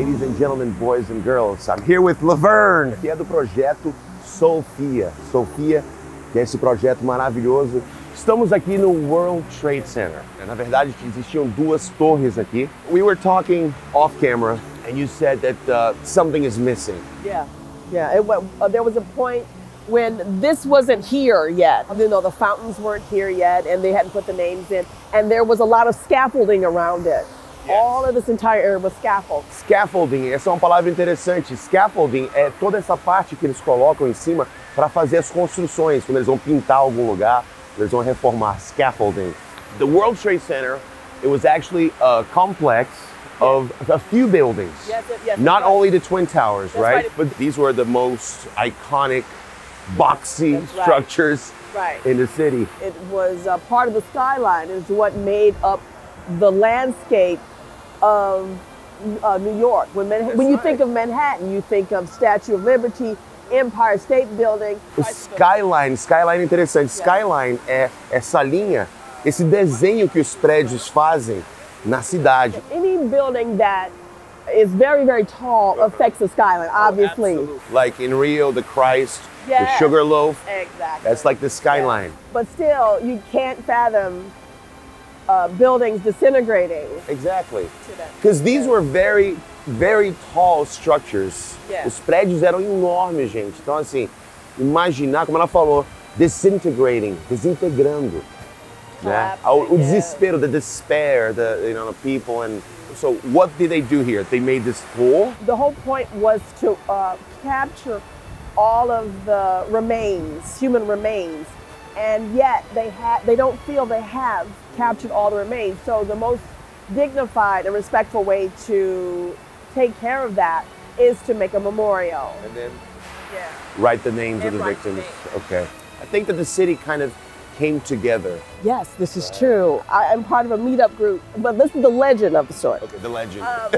Ladies and gentlemen, boys and girls, I'm here with Lavern, que é do projeto Soulphia. Soulphia, que é esse projeto maravilhoso. Estamos aqui no World Trade Center. Na verdade, existiam duas torres aqui. We were talking off camera, and you said that uh, something is missing. Yeah, yeah. It, uh, there was a point when this wasn't here yet. You know, the fountains weren't here yet, and they hadn't put the names in, and there was a lot of scaffolding around it. All of this entire area was scaffold. Scaffolding, essa é uma palavra interessante. Scaffolding é toda essa parte que eles colocam em cima para fazer as construções, quando eles vão pintar algum lugar, eles vão reformar. Scaffolding. The World Trade Center, it was actually a complex of a few buildings. Yes, yes, Not right. only the Twin Towers, right? right. But these were the most iconic, boxy right. structures Right. in the city. It was uh, part of the skyline. Is what made up the landscape of uh, New York. When, Manha- when you right. think of Manhattan, you think of Statue of Liberty, Empire State Building. O skyline, skyline é interessante. Skyline é essa linha, esse desenho que os prédios fazem na cidade. Any building that is very, very tall affects the skyline, obviously. Like in Rio, the Christ, the Yes. sugar loaf, Exactly. that's like the skyline. But still, you can't fathom uh, buildings disintegrating. Exactly. Because these were very, very tall structures. Yeah. Os prédios eram enormes, gente. Então, assim, imaginar, como ela falou, disintegrating, desintegrando. Né? Collapsing, O, o desespero, the despair, the, you know, the people. And so, what did they do here? They made this pool? The whole point was to uh, capture all of the remains, human remains, and yet they ha- they don't feel they have captured all the remains. So the most dignified and respectful way to take care of that is to make a memorial. And then Yeah. write the names of the write the victims. Okay. I think that the city kind of came together. Yes, this is true. I, am part of a meetup group, but this is the legend of the story. Okay, the legend. Um,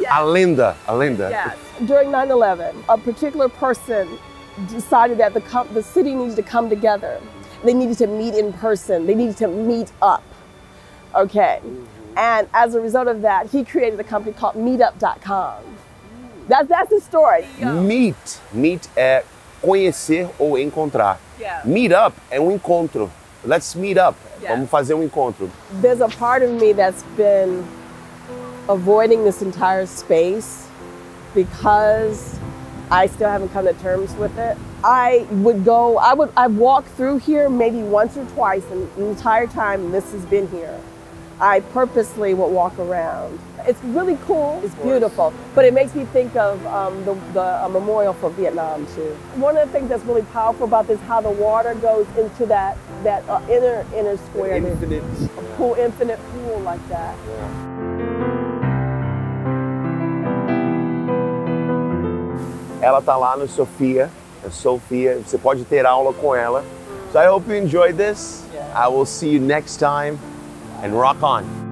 yeah. Alinda, Alinda. Yes. During 9 11, a particular person decided that the, com- the city needs to come together. They needed to meet in person, they needed to meet up. Okay. And as a result of that, he created a company called meetup.com. That's, that's the story. Meet. Meet é conhecer ou encontrar. Yeah. Meet up é um encontro. Let's meet up. Yeah. Vamos fazer um encontro. There's a part of me that's been avoiding this entire space because I still haven't come to terms with it. I would go, I would, I've walked through here maybe once or twice in the entire time this has been here. I purposely would walk around. It's really cool, it's beautiful, but it makes me think of um, the, the uh, memorial for Vietnam too. One of the things that's really powerful about this, how the water goes into that, that uh, inner, inner square. there Infinite. pool, infinite pool like that. Ela tá lá no Sofia. Sofia. Você pode ter aula com ela. So I hope you enjoyed this. I will see you next time and rock on.